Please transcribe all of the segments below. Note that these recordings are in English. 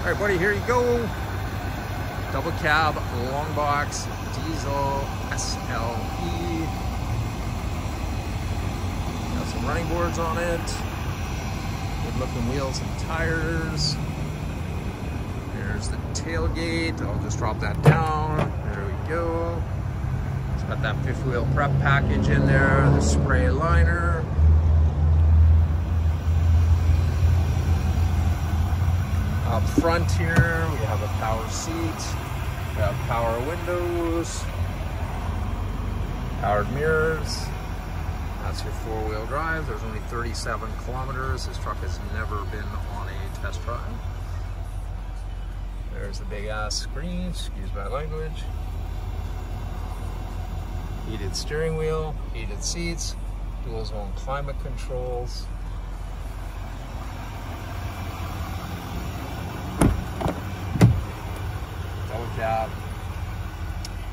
All right, buddy, here you go. Double cab, long box, diesel, SLE. Got some running boards on it. Good looking wheels and tires. There's the tailgate. I'll just drop that down. There we go. It's got that fifth wheel prep package in there, the spray liner. Up front here, we have a power seat, we have power windows, powered mirrors. That's your four-wheel drive. There's only 37 kilometers. This truck has never been on a test drive. There's the big ass screen, excuse my language. Heated steering wheel, heated seats, dual zone climate controls. Double.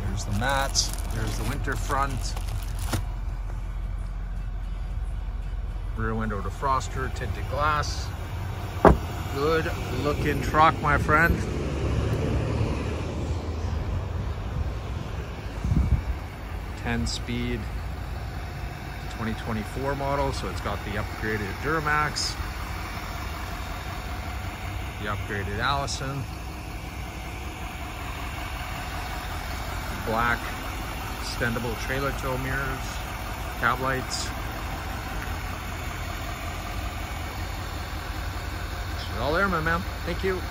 There's the mats, there's the winter front. Rear window defroster, tinted glass. Good looking truck, my friend. Ten speed 2024 model, so it's got the upgraded Duramax, the upgraded Allison, black extendable trailer tow mirrors, cab lights. It's all there, my man. Thank you.